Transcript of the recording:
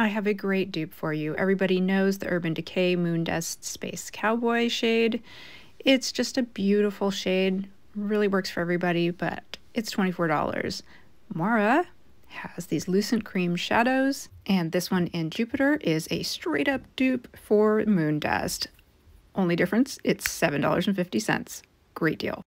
I have a great dupe for you. Everybody knows the Urban Decay Moondust Space Cowboy shade. It's just a beautiful shade, really works for everybody, but it's $24. Moira has these lucent cream shadows, and this one in Jupiter is a straight up dupe for Moondust. Only difference, it's $7.50. Great deal.